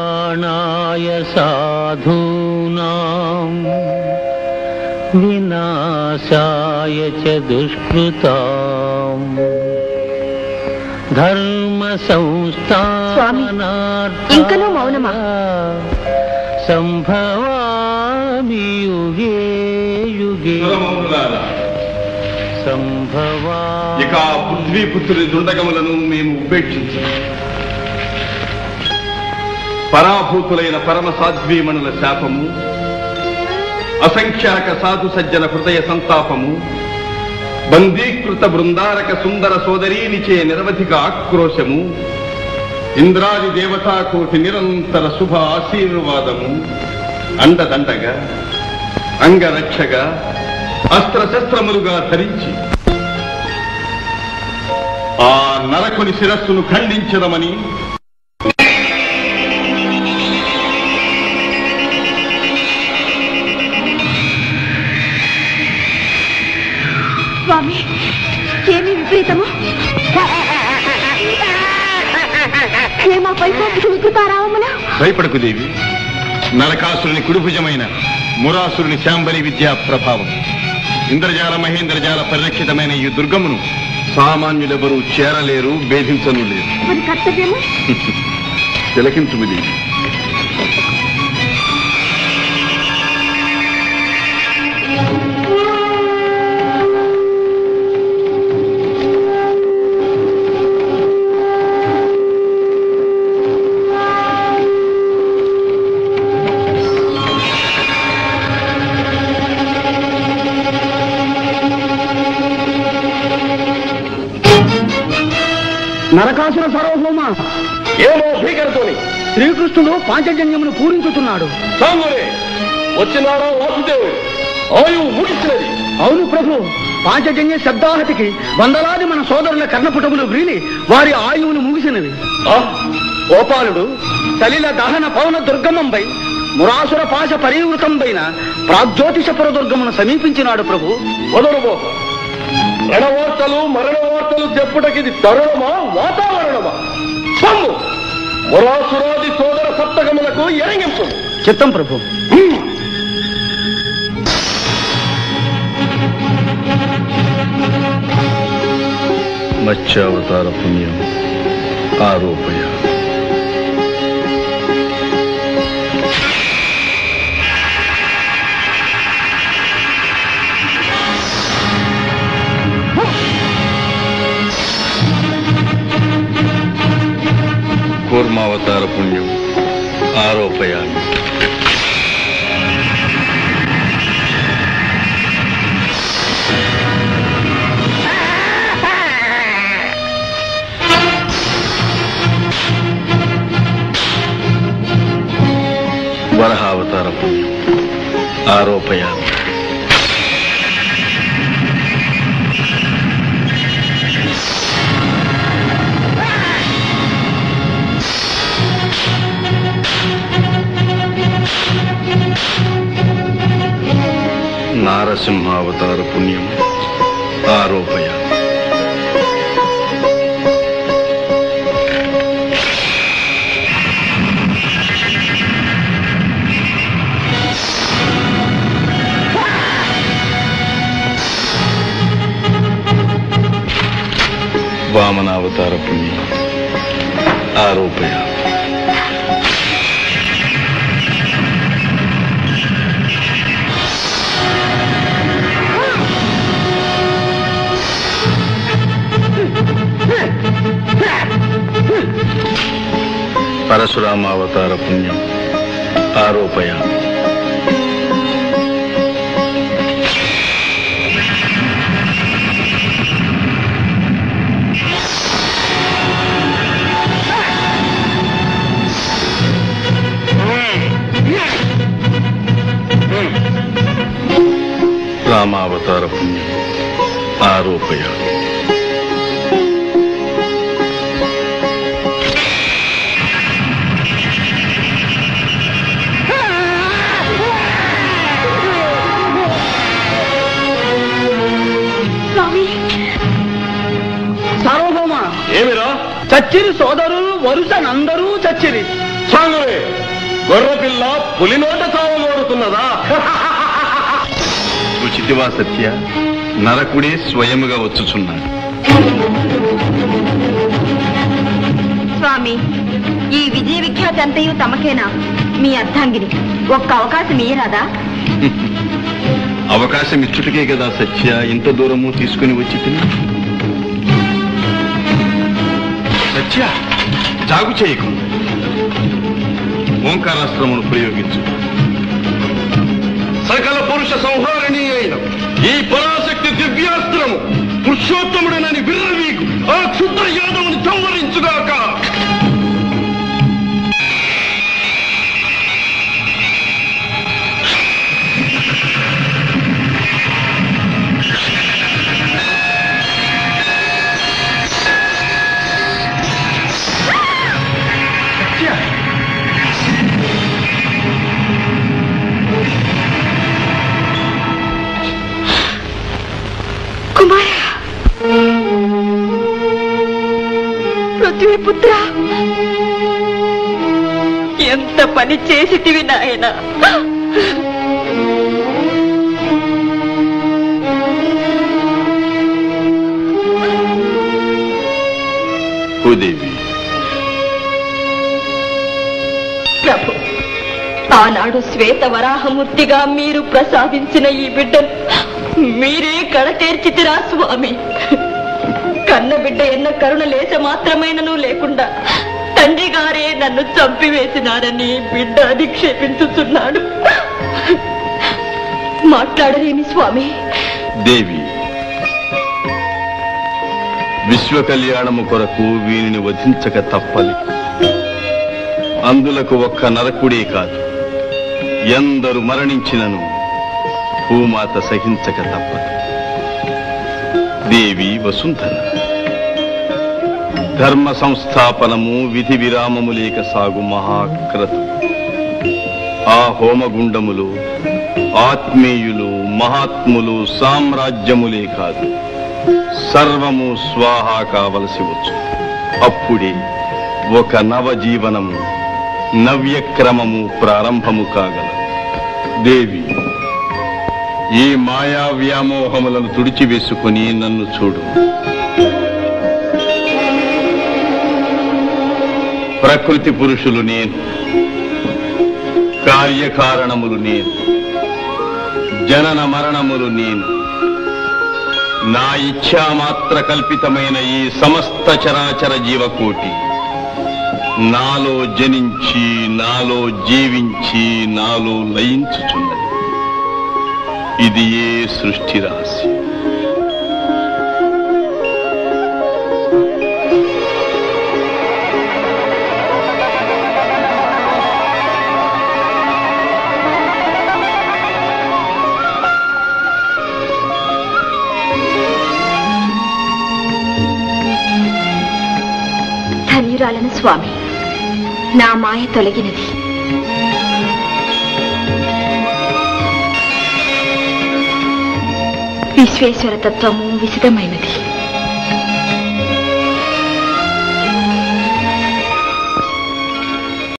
ప్రాణాయ సాధూనాం వినాశాయ చ దుష్కృతాం ధర్మ సంస్థానార్థాయ ఇంకనూ మౌనమా? సంభవామి యుగే యుగే సురమౌనులారా, సంభవా ఇక ఆ పృథ్వీపుత్రుని దుండగములను మేము ఉపేక్షించి పరాభూతులైన పరమ సాధ్వీమణుల శాపము అసంఖ్యాక సాధు సజ్జన హృదయ సంతాపము బందీకృత బృందారక సుందర సోదరీనిచే నిరవధిక ఆక్రోశము ఇంద్రాది దేవతాకోటి నిరంతర శుభ ఆశీర్వాదము అండదండగా అంగరక్షగా అస్త్రశస్త్రములుగా ధరించి ఆ నరకుని శిరస్సును ఖండించదమని భయపడకు దేవి నరకాసురుని కుడిభుజమైన మురాసురుని శాంబలి విద్యా ప్రభావం. ఇంద్రజాల మహేంద్రజాల పరిరక్షితమైన ఈ దుర్గమును సామాన్యులెవరూ చేరలేరు భేదించను లేరు. మరి కర్తవ్యము? తిలకించుము దేవి. నరకాసుర సార్వభౌమ ఏమో భీకరతోని? శ్రీకృష్ణుడు పాంచజన్యమును పూరించుతున్నాడు సాంగులే వాసుదేవుడు? ముగిసినది. అవును ప్రభు పాంచజన్య శబ్దాహతికి వందలాది మన సోదరుల కర్ణపుటములు వ్రీలి వారి ఆయువును ముగిసినవి. గోపాలుడు సలిల దహన పవన దుర్గమంపై మురాసుర పాశ పరివృతంపైన ప్రాగ్జ్యోతిషపుర దుర్గమును సమీపించినాడు ప్రభు. మొదలుబో రణవార్తలు మరణ వార్తలు చెప్పుటకిది తరుణమా వాతావరణమా? సమ్ము మురాసురాది సోదర సప్తగములకు ఎరంగింపు. చిత్తం ప్రభు. మత్స్యావతార పుణ్యం ఆరోపయ. ఆరోపయామి వరహావతార పుణ్యం ఆరోపయామి നാരസിംഹാവതാര പുണ്യം ആരോപയ. വാമനാവതാര പുണ്യം ആരോപയ. പരശുരാമാവതാര പുണ്യം. ആരോപയാമി. രാമാവതാര പുണ്യം. ആരോപയാമി. ఏమిరా? చచ్చిరి సోదరులు వరుసనందరూ చచ్చిరి. సాంగులే గొర్రెపిల్ల పులినోట చావమోడుతున్నదా ఉచితివా సత్య నరకుడే స్వయముగా వచ్చుచున్నాడు. స్వామి ఈ విజయ విఖ్యాతి అంతయు తమకేనా? మీ అర్ధాంగిని ఒక్క అవకాశం ఇయ్యరాదా? అవకాశం ఇచ్చుటకే కదా సత్య ఇంత దూరము తీసుకుని వచ్చి తిని జాగు చేయకు. ఓంకారాస్త్రమును ప్రయోగించు. సకల పురుష సంహారిణి అయిన ఈ పరాశక్తి దివ్యాస్త్రము పురుషోత్తముడనని విర్రవీకు ఆ క్షుద్ర యాదవుని సంవరించుగాక పృథ్వీపుత్ర ఎంత పని చేసితివి నాయన. భూదేవి. ప్రభు ఆనాడు శ్వేత వరాహమూర్తిగా మీరు ప్రసాదించిన ఈ బిడ్డను మీరే కడతేర్చితిరా స్వామి. కన్న బిడ్డ ఎన్న కరుణ లేచ మాత్రమైనను లేకుండా తండ్రి గారే నన్ను చంపివేసినారని బిడ్డ అధిక్షేపించుతున్నాడు. మాట్లాడలేని స్వామి. దేవి విశ్వ కళ్యాణము కొరకు వీనిని వధించక తప్పలి. అందులకు ఒక్క నరకుడే కాదు ఎందరు మరణించినను భూమాత సహించక తప్పదు. దేవి వసుంధర. ధర్మ సంస్థాపనము విధి విరామము లేక సాగు మహాక్రతు. ఆ హోమగుండములు ఆత్మీయులు మహాత్ములు సామ్రాజ్యములే కాదు సర్వము స్వాహా కావలసి వచ్చు. అప్పుడే ఒక నవజీవనము నవ్యక్రమము ప్రారంభము కాగలదు. దేవి ఈ మాయా వ్యామోహములను తుడిచివేసుకుని నన్ను చూడు. ప్రకృతి పురుషులు నేను కార్యకారణములు నేను జనన మరణములు నేను. నా ఇచ్ఛామాత్ర కల్పితమైన ఈ సమస్త చరాచర జీవకోటి నాలో జనించి నాలో జీవించి నాలో లయించుచున్నది. ఇది ఏ సృష్టి రాశి స్వామి నా మాయ తొలగినది. విశ్వేశ్వర తత్వము విశదమైనది